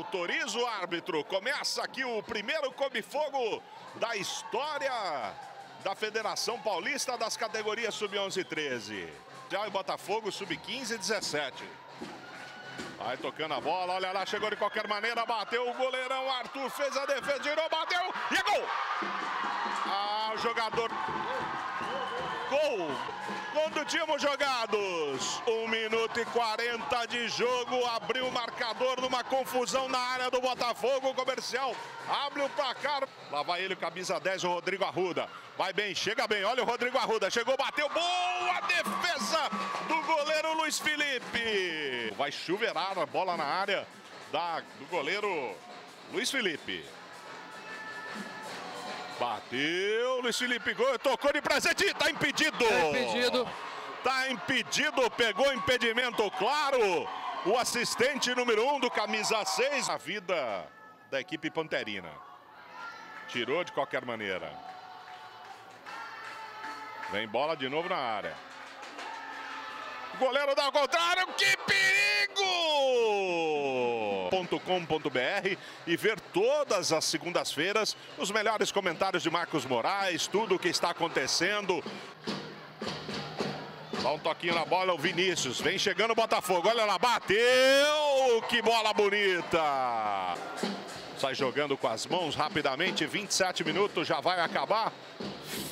Autoriza o árbitro. Começa aqui o primeiro Come-Fogo da história da Federação Paulista das categorias Sub-11 e 13. Já o Botafogo Sub-15 e 17. Vai tocando a bola, olha lá, chegou de qualquer maneira, bateu o goleirão Arthur, fez a defesa, girou, bateu e é gol! Ah, o jogador. Gol! Quando tínhamos jogados, 1 minuto e 40 de jogo, abriu o marcador numa confusão na área do Botafogo, o comercial abre o placar. Lá vai ele, camisa 10, o Rodrigo Arruda. Vai bem, chega bem, olha o Rodrigo Arruda, chegou, bateu, boa defesa do goleiro Luiz Felipe. Vai chuveirar a bola na área da, do goleiro Luiz Felipe. Bateu, Luiz Felipe Gol, tocou de presente, tá impedido. Tá impedido. Tá impedido, pegou impedimento claro. O assistente número 1 um do camisa 6, a vida da equipe panterina. Tirou de qualquer maneira. Vem bola de novo na área. Goleiro dá ao contrário, que perigo! E ver todas as segundas-feiras os melhores comentários de Marcos Moraes, tudo o que está acontecendo. Dá um toquinho na bola, o Vinícius. Vem chegando o Botafogo. Olha lá, bateu! Que bola bonita! Sai jogando com as mãos rapidamente. 27 minutos, já vai acabar.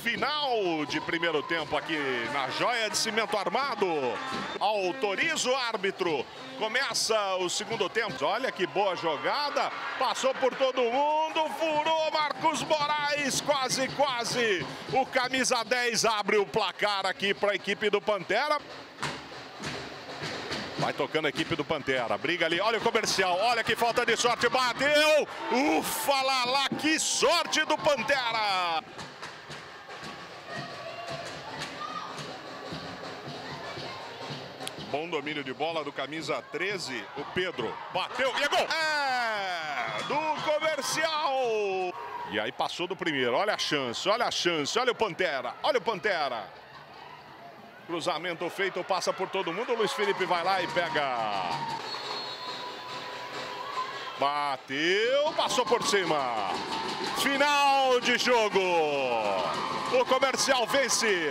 Final de primeiro tempo aqui na joia de cimento armado. Autoriza o árbitro. Começa o segundo tempo. Olha que boa jogada. Passou por todo mundo. Furou Marcos Moraes. Quase, quase. O camisa 10 abre o placar aqui para a equipe do Pantera. Vai tocando a equipe do Pantera. Briga ali. Olha o comercial. Olha que falta de sorte. Bateu. Ufa lá lá. Que sorte do Pantera. Bom domínio de bola do camisa 13, o Pedro. Bateu e é gol! É, do comercial! E aí passou do primeiro. Olha a chance, olha a chance, olha o Pantera, olha o Pantera. Cruzamento feito, passa por todo mundo. Luiz Felipe vai lá e pega. Bateu, passou por cima. Final de jogo. O comercial vence.